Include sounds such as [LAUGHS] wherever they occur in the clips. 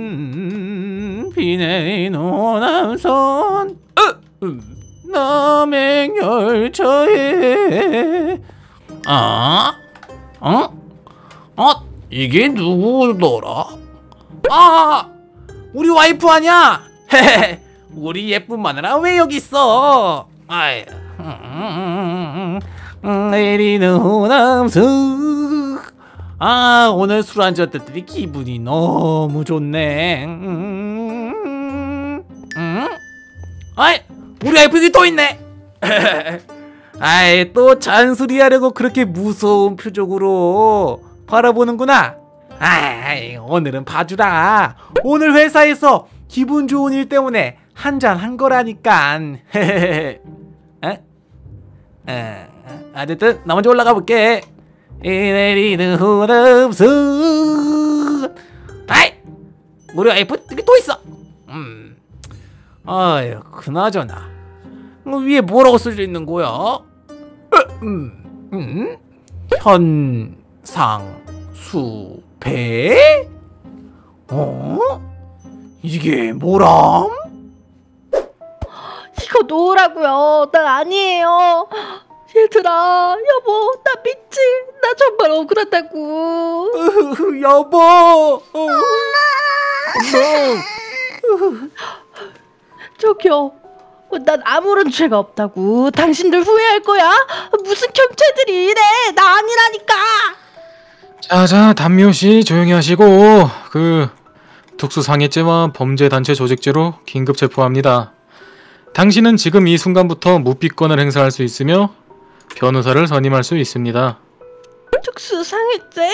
음, 비 내린 호남선 어, 음, 남행열차에 아? 어? 어? 이게 누구더라? 아! 우리 와이프 아니야? 헤헤 우리 예쁜 마누라 왜 여기 있어? 아이 음, 내리는 호남선 아 오늘 술 한잔 때더니 기분이 너무 좋네. 음, 음? 아이 우리 와이프 여기 또 있네. [LAUGHS] 아이 또 잔소리 하려고 그렇게 무서운 표정으로 바라보는구나. 아이 오늘은 봐주라. 오늘 회사에서 기분 좋은 일 때문에 한잔 한 거라니깐. [LAUGHS] 에? 에, 어쨌든 나 먼저 올라가 볼게 이 내리는 호흡수 아이 우리 와이프 여기 또 있어 음 아유 그나저나 어, 위에 뭐라고 써져 있는 거야 어, 음, 음? 현상수배 어 이게 뭐람 이거 놓으라고요. 난 아니에요. 얘들아, 여보, 나 믿지? 억울하다고. 으흐흐, [LAUGHS] 여보 어. 저기요. 어, 난 아무런 죄가 없다고. 당신들 후회할 거야? 무슨 경찰들이 이래? 나 아니라니까. 자자 담미호 씨 조용히 하시고 그 특수상해죄와 범죄단체 조직죄로 긴급 체포합니다. 당신은 지금 이 순간부터 무비권을 행사할 수 있으며 변호사를 선임할 수 있습니다. 특수상해죄?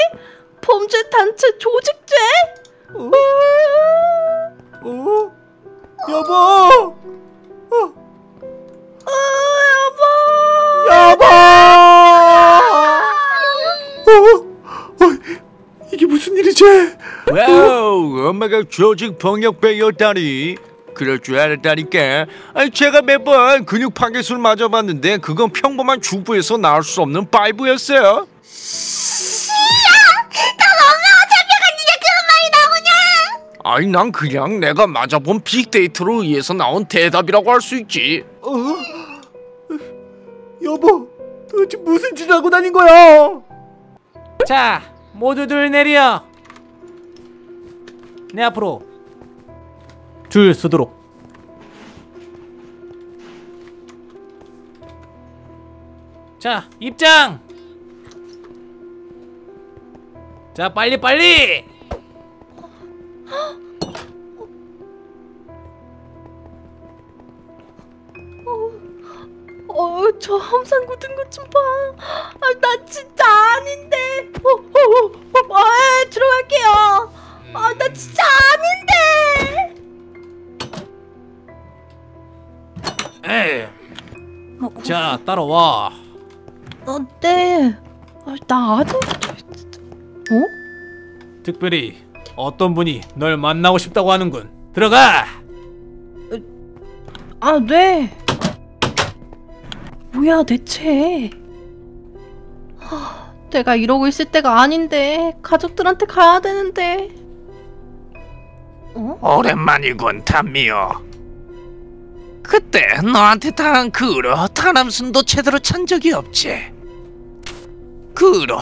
범죄 단체 조직죄? 어? 어? 여보 어, 여보. 여보 어? 어? 이게 무슨 일이지 와우, 엄마가 조직 폭력배였다니. 그럴 줄 알았다니까. 아니 제가 매번 근육 파괴술 맞아봤는데 그건 평범한 주부에서 나올 수 없는 vibe였어요. 아니 난 그냥 내가 맞아본 빅데이터로 의해서 나온 대답이라고 할 수 있지. 어? 여보 도대체 무슨 짓을 하고 다닌 거야? 자 모두들 내려. 내 앞으로 줄 서도록. 자 입장 자 빨리 빨리 어, 저 함상 굳은 것좀 봐. 아, 나 진짜 아닌데. 어, 어, 어, 어, 에, 들어갈게요. 아, 나 진짜 아닌데. 에이 자 따라와 어, 네. 아, 나 아닌데. 어? 특별히 어떤 분이 널 만나고 싶다고 하는군 들어가 아, 네. 뭐야, 대체. 하, 내가 이러고 있을 때가 아닌데. 가족들한테 가야 되는데. 어? 오랜만이군 담미요. 그때 너한테 당한 그 후로 타남순도 제대로 찬 적이 없지. 그 후로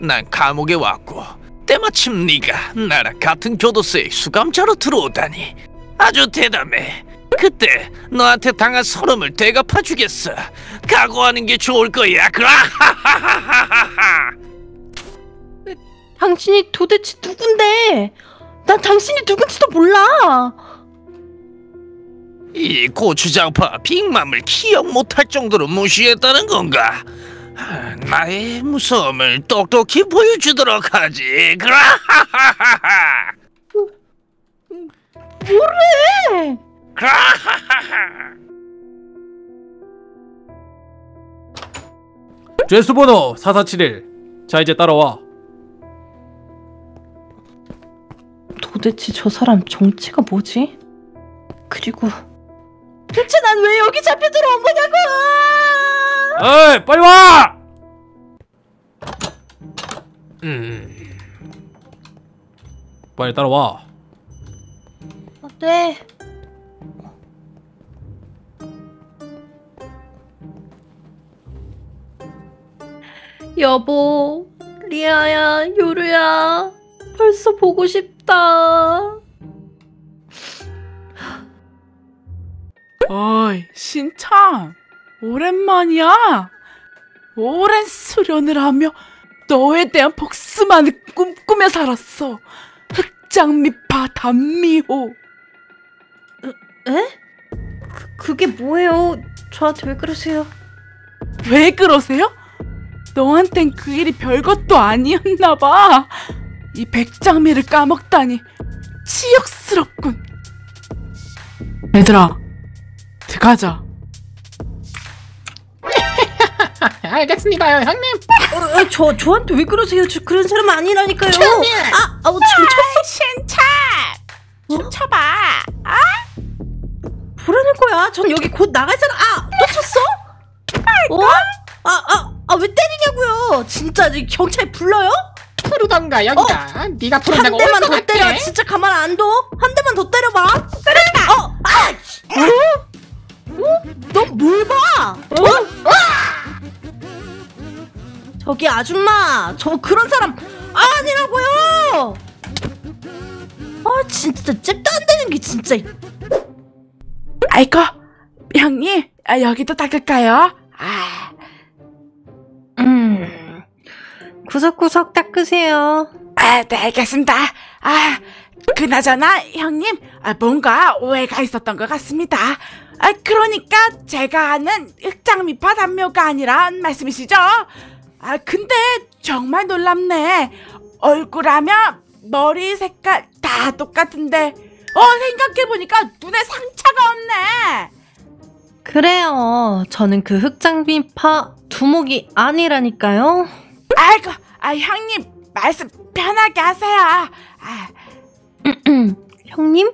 난 감옥에 왔고 때마침 네가 나랑 같은 교도소에 수감자로 들어오다니 아주 대담해. 그때 너한테 당한 서름을 대갚아주겠어. 각오하는 게 좋을 거야. 그라하하하하하. 당신이 도대체 누군데? 난 당신이 누군지도 몰라. 이 고추장파 빅맘을 기억 못할 정도로 무시했다는 건가? 아, 나의 무서움을 똑똑히 보여주도록 하지. 그라하하하하. 뭐래? 그라하하하. 죄수 번호 4471 자 이제 따라와 도대체 저 사람 정체가 뭐지? 그리고 대체 난 왜 여기 잡혀 들어온 거냐고! 에이 빨리 와! 음. 빨리 따라와. 아, 네. 여보, 리아야, 요루야, 벌써 보고 싶다. 어이, 신참. 오랜만이야. 오랜 수련을 하며 너에 대한 복수만을 꿈꾸며 살았어. 흑장미파 단미호. 에? 그, 그게 뭐예요? 저한테 왜 그러세요? 왜 그러세요? 너한텐 그 일이 별것도 아니었나 봐. 이 백장미를 까먹다니 치욕스럽군. 얘들아, 들어가자. [LAUGHS] 알겠습니다요, 형님. 어, 어, 저 저한테 왜 그러세요? 저 그런 사람 아니라니까요. 아, 아우 참 쳤어. 신차! 춤춰봐. 뭐라는 거야? 전 여기 곧 나갈 사람. 아, 또 쳤어? 어? 아, 아, 아, 왜 때리냐고요? 진짜 경찰 불러요? 부르던가 여기다. 네가 한 부른다고 대만 올것 더 같아. 때려. 진짜 가만 안 둬. 한 대만 더 때려봐. 그러니까. 어, 아, 씨. 어? 어? 너뭘 봐? 어? 저기 아줌마, 저 그런 사람 아니라고요. 아, 진짜 잽도 안 되는 게 진짜. 아이고, 형님, 아, 여기도 닦을까요? 아, 음, 구석구석 닦으세요. 아, 네, 알겠습니다. 아, 그나저나, 형님, 아, 뭔가 오해가 있었던 것 같습니다. 아, 그러니까 제가 아는 흑장미파 단묘가 아니란 말씀이시죠? 아, 근데 정말 놀랍네. 얼굴하며 머리 색깔 다 똑같은데, 어, 생각해보니까 눈에 상처가 없네. 그래요. 저는 그 흑장비파 두목이 아니라니까요. 아이고, 아, 형님, 말씀 편하게 하세요. 아, [CLEARS THROAT] 형님?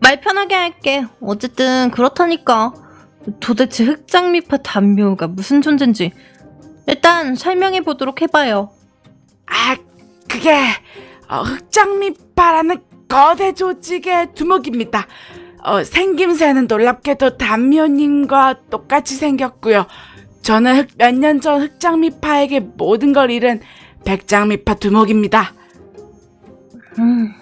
말 편하게 할게. 어쨌든 그렇다니까. 도대체 흑장미파 단묘가 무슨 존재인지 일단 설명해 보도록 해봐요. 아, 그게 어, 흑장미파라는 거대 조직의 두목입니다. 어, 생김새는 놀랍게도 단면님과 똑같이 생겼고요. 저는 몇 년 전 흑장미파에게 모든 걸 잃은 백장미파 두목입니다. 음.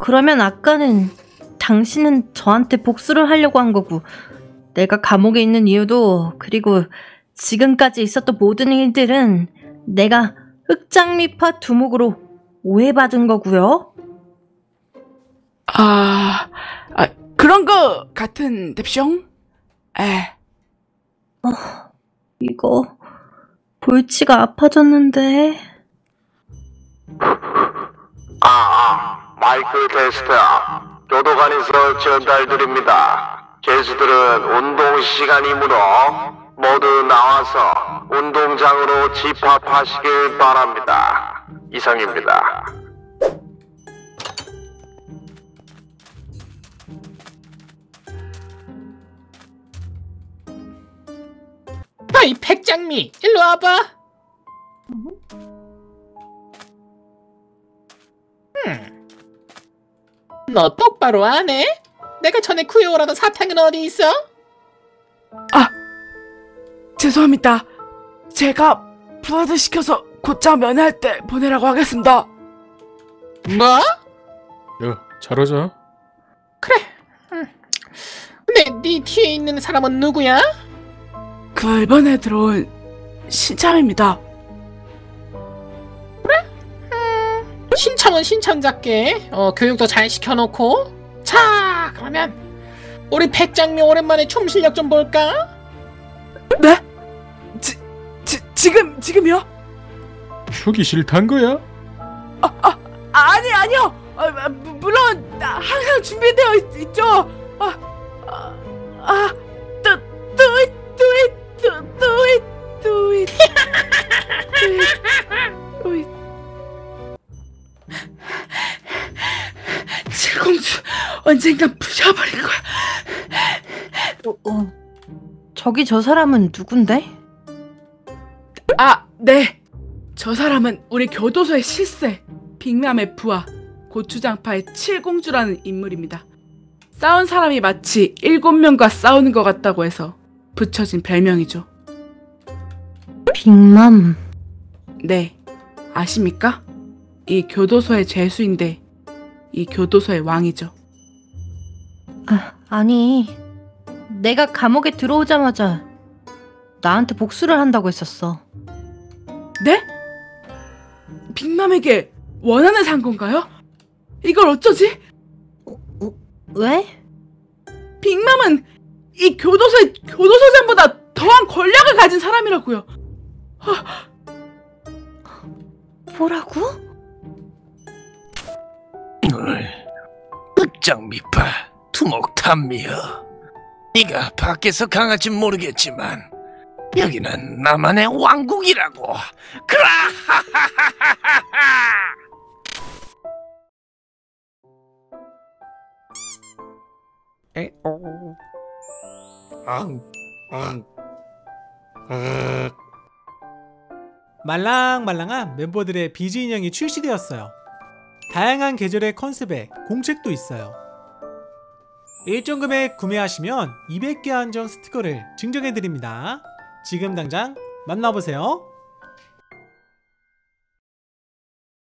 그러면 아까는 당신은 저한테 복수를 하려고 한 거고 내가 감옥에 있는 이유도 그리고 지금까지 있었던 모든 일들은 내가 흑장미파 두목으로 오해받은 거고요. 아, 아 그런 거 같은 뎁숑? 에, 이거 볼치가 아파졌는데 아, 아, 마이크 테스트. 교도관에서 전달드립니다. 죄수들은 운동 시간이므로 모두 나와서 운동장으로 집합하시길 바랍니다. 이상입니다. 아이 백장미, 일로 와봐. 음. 너 똑바로 안 해? 내가 전에 구해오라던 사탕은 어디 있어? 죄송합니다. 제가 부하들 시켜서 곧장 면회할 때 보내라고 하겠습니다. 뭐? 야, 잘하자. 음. 근데 네 뒤에 있는 사람은 누구야? 그 이번에 들어온 신참입니다. 신청은 신청작게 어, 교육도 잘 시켜놓고 자 그러면 우리 백장미 오랜만에 춤 실력 좀 볼까? 네? 지, 지, 지금 지금요? 추기 싫단 거야? 아, 아니 아니요. 아, 아, 무- 물론 나 항상 준비되어 있, 있죠. 아, 아, 아, do, do it, do it, do, do it, do it, do it, do it. 칠공주 언젠간 부셔버릴 거야. 어, 어. 저기 저 사람은 누군데? 아, 네. 저 사람은 우리 교도소의 실세, 빅남의 부하 고추장파의 칠공주라는 인물입니다. 싸운 사람이 마치 일곱 명과 싸우는 것 같다고 해서 붙여진 별명이죠. 빅맘. 네, 아십니까? 이 교도소의 죄수인데 이 교도소의 왕이죠. 아, 아니. 내가 감옥에 들어오자마자 나한테 복수를 한다고 했었어. 네? 빅맘에게 원한을 산 건가요? 이걸 어쩌지? 왜? 빅맘은 이 교도소의 교도소장보다 더한 권력을 가진 사람이라고요. 뭐라고? 흑장미파 투목탐미여 네가 밖에서 강할진 모르겠지만 여기는 나만의 왕국이라고 그라하하하하하 [LAUGHS] 에오. 앙, 앙, 말랑말랑한 멤버들의 비즈 인형이 출시되었어요. 다양한 계절의 컨셉에 공책도 있어요. 일정 금액 구매하시면 200개 한정 스티커를 증정해드립니다. 지금 당장 만나보세요.